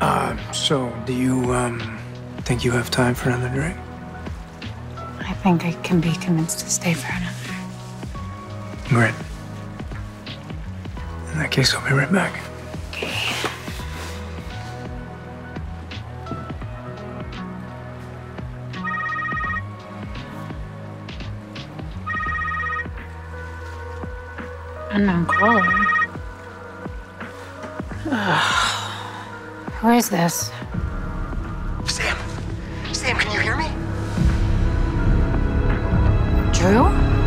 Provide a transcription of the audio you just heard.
Uh, so, do you, um, think you have time for another drink? I think I can be convinced to stay for another. Great. In that case, I'll be right back. Unknown caller. Ugh. Who is this? Sam! Sam, can you hear me? Drew?